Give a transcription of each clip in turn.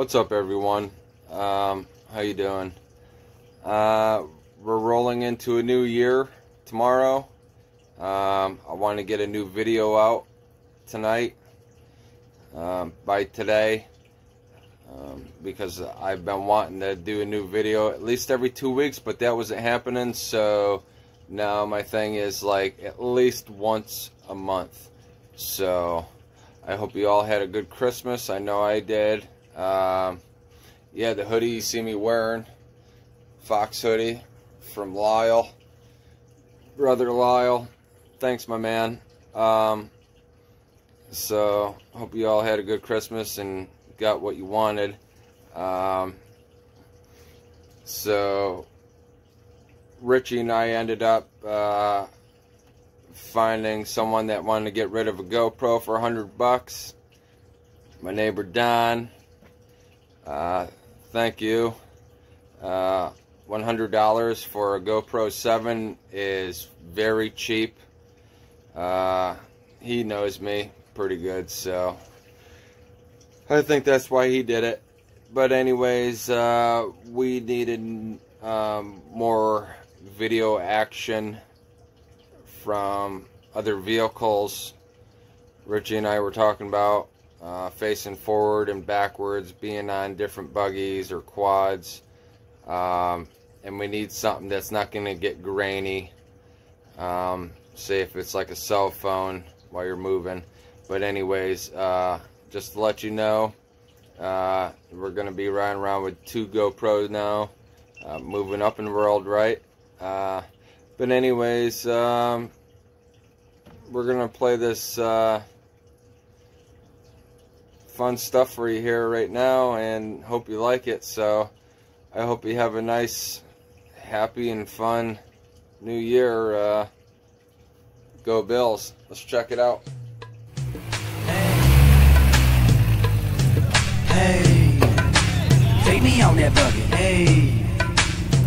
What's up, everyone? Um, how you doing? Uh, we're rolling into a new year tomorrow. Um, I want to get a new video out tonight um, by today um, because I've been wanting to do a new video at least every two weeks, but that wasn't happening. So now my thing is like at least once a month. So I hope you all had a good Christmas. I know I did. Um, yeah, the hoodie you see me wearing, Fox hoodie from Lyle, brother Lyle. Thanks, my man. Um, so, hope you all had a good Christmas and got what you wanted. Um, so, Richie and I ended up uh, finding someone that wanted to get rid of a GoPro for a hundred bucks. My neighbor Don. Uh, thank you. Uh, $100 for a GoPro 7 is very cheap. Uh, he knows me pretty good, so I think that's why he did it. But anyways, uh, we needed um, more video action from other vehicles. Richie and I were talking about uh, facing forward and backwards, being on different buggies or quads. Um, and we need something that's not going to get grainy. Um, say if it's like a cell phone while you're moving. But anyways, uh, just to let you know, uh, we're going to be riding around with two GoPros now. Uh, moving up in the world, right? Uh, but anyways, um, we're going to play this uh, fun stuff for you here right now and hope you like it. So I hope you have a nice, happy and fun new year. Uh, go Bills. Let's check it out. Hey, take me on that bucket. Hey,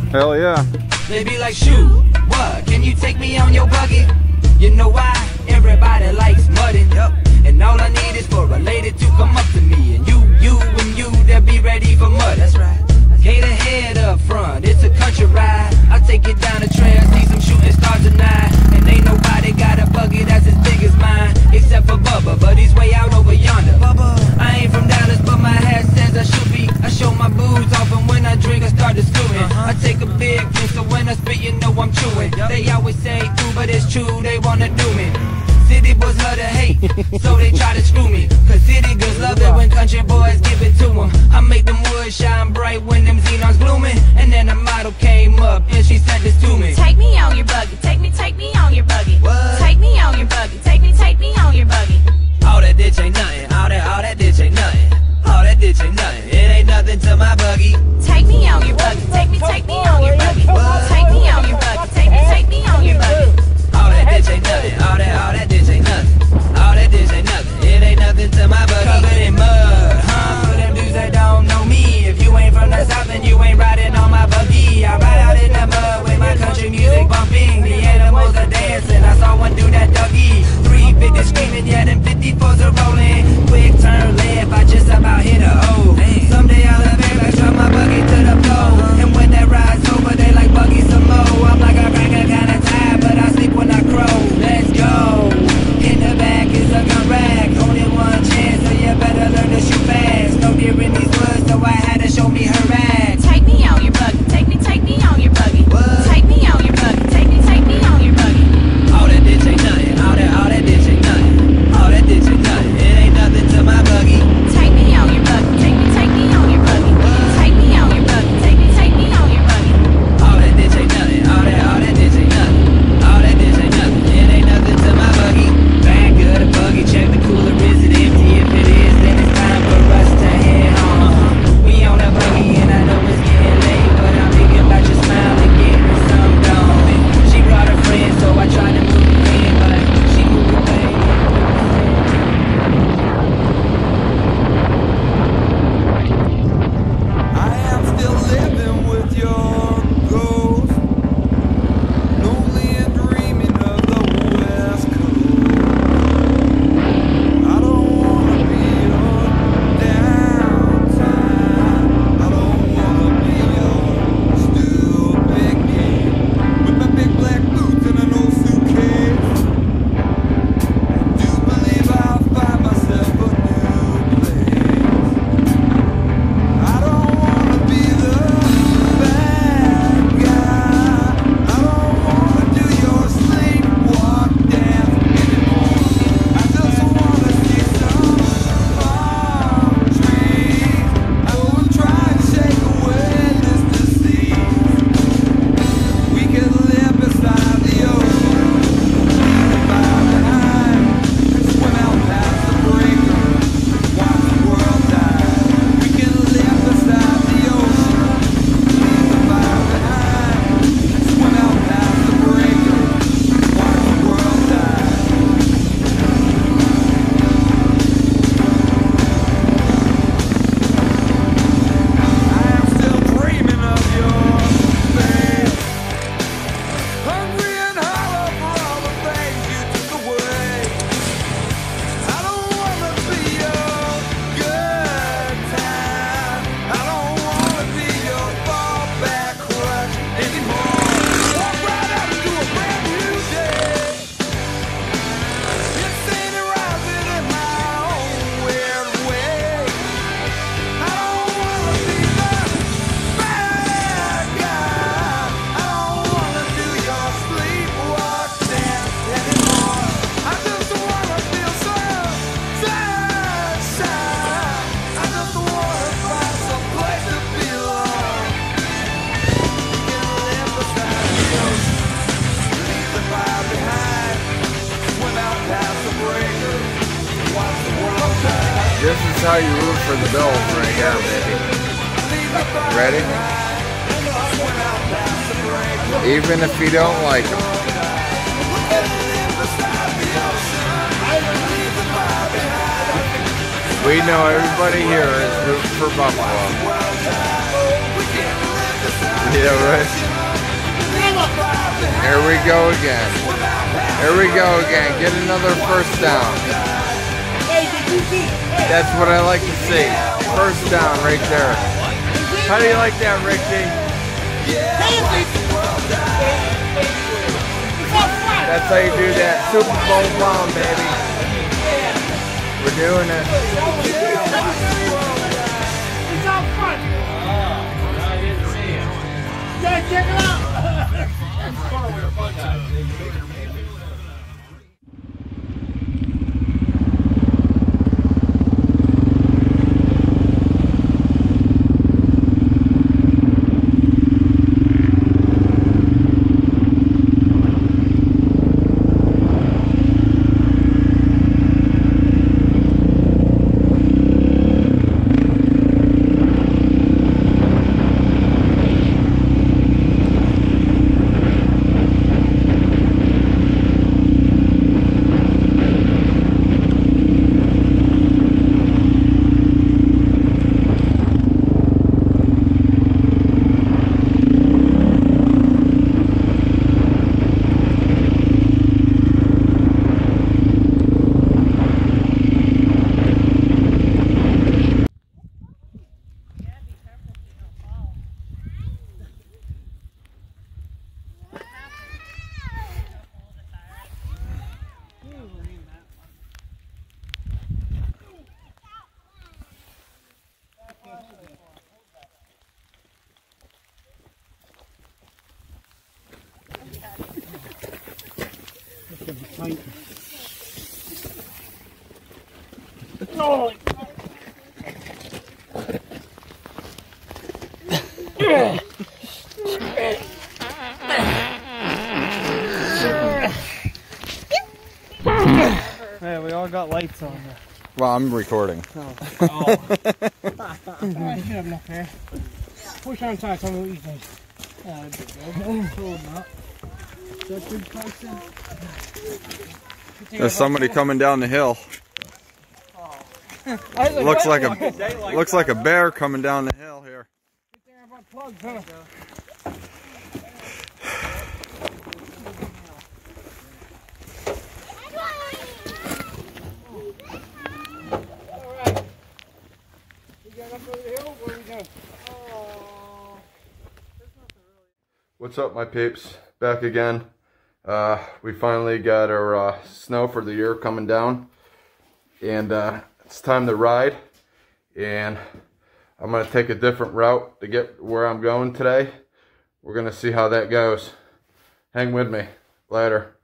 Hell yeah. they be like, shoot, what? Can you take me on your bucket? You know why? Everybody likes mudding. Yep. And all I need is for a lady to come up to me. And you, you, and you, they'll be ready for mud. That's right. Gate ahead up front, it's a country ride. I'll take it down the trail, see some shooting stars tonight. And ain't nobody got a buggy that's as big as mine. Except for Bubba, but he's way out over yonder. Bubba. I ain't from Dallas, but my hat says I should be. I show my booze off, and when I drink, I start to screwing. Uh-huh. I take a big drink, so when I spit, you know I'm chewing. They always say, ooh, but it's true, they wanna do me. Even if you don't like them. We know everybody here is rooting for Buffalo. Yeah, right. Here we go again. Here we go again. Get another first down. That's what I like to see. First down right there. How do you like that, Richie? That's how you do that. Super Bowl bomb, baby. We're doing it. He's out front. Yeah, check it out. Yeah, we all got lights on. there. Well, I'm recording. Oh. you should have enough here. Push on inside, tell me what you think. Uh, Hold There's somebody coming down the hill. Looks like a looks like a bear coming down the hill here. What's up, my peeps? Back again. Uh, we finally got our uh, snow for the year coming down, and uh, it's time to ride. And I'm gonna take a different route to get where I'm going today. We're gonna see how that goes. Hang with me. Later.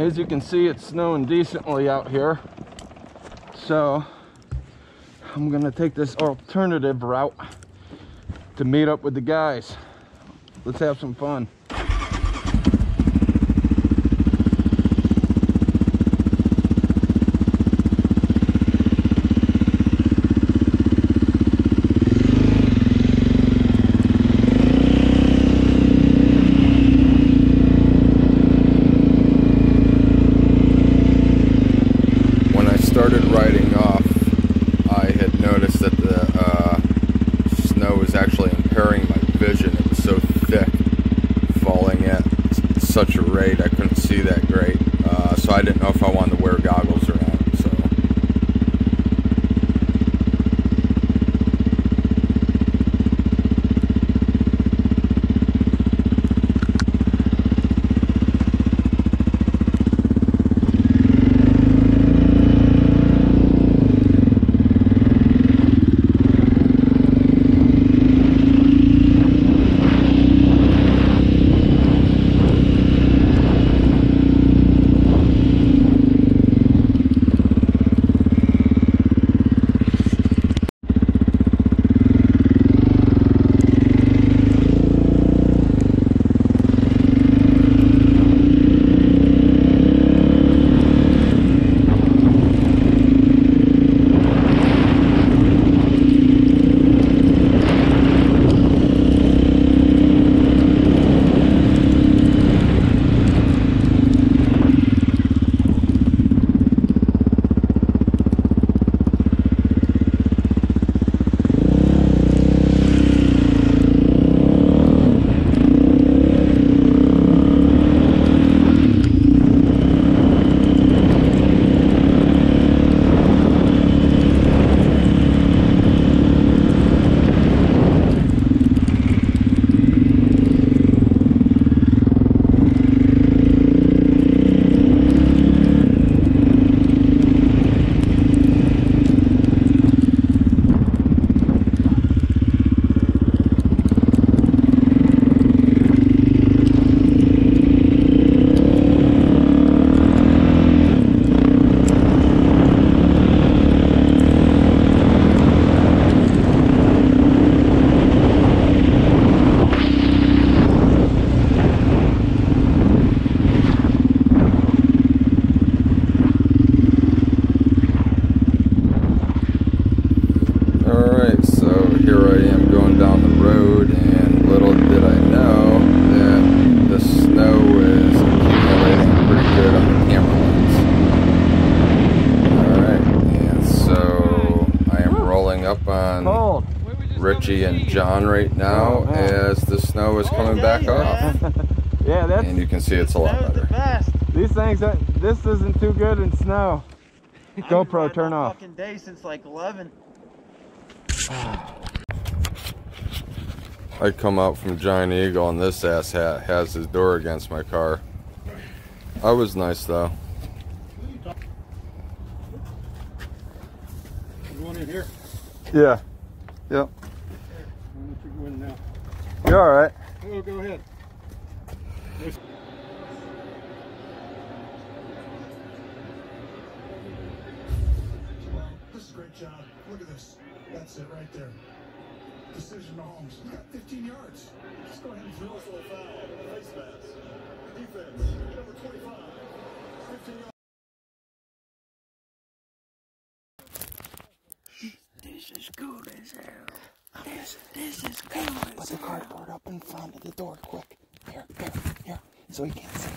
As you can see, it's snowing decently out here. So I'm gonna take this alternative route to meet up with the guys. Let's have some fun. Richie and John right now Oh, as the snow is coming back off. Yeah, that's And you can see it's a lot That was the better. best. these things. Uh, this isn't too good in snow. GoPro, turn off. Fucking day since like 11. I come out from Giant Eagle and this ass hat has his door against my car. I was nice though. You want in here? Yeah. Yep. I'll let you go in now. You're all right. Oh, go ahead. This is a great job. Look at this. That's it right there. Decision Mahomes. You got 15 yards. Just go ahead and throw it. Personal foul. Face mask. Defense. Number 25. 15 yards. Put the cardboard up in front of the door, quick. Here, here, here, so he can't see.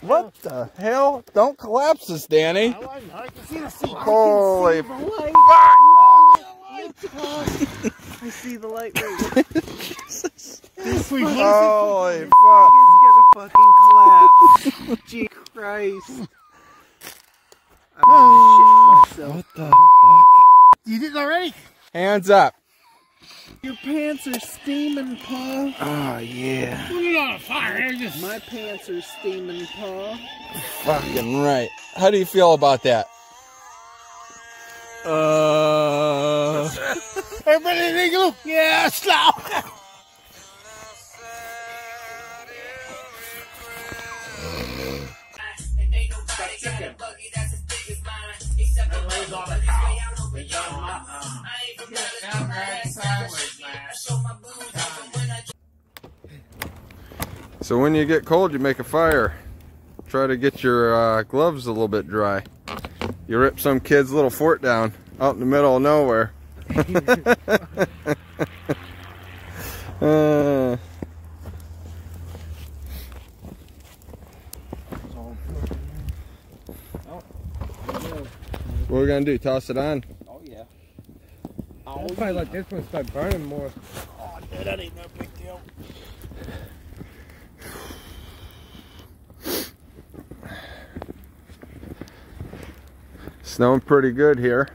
What the hell? Don't collapse this, Danny. I can see the seat. Holy ah! I see the light right Holy fuck. gonna fucking collapse. Gee Christ. I'm gonna shit myself. What the fuck? You did it already? Hands up. Your pants are steaming, Paul. Oh, yeah. Put it on fire. Just My pants are steaming, Paul. Fucking right. How do you feel about that? Uh. Everybody in the igloo? Yeah, stop. So when you get cold, you make a fire. Try to get your uh, gloves a little bit dry. You rip some kid's little fort down out in the middle of nowhere. what are we gonna do? Toss it on? Oh yeah. Oh, I'll probably let this one start burning more. Oh dude, that ain't no big deal. Snowing pretty good here.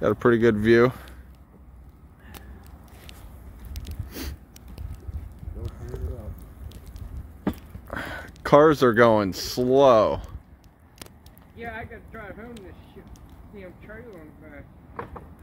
Got a pretty good view. Cars are going slow. I gotta drive home this damn trailer on fast.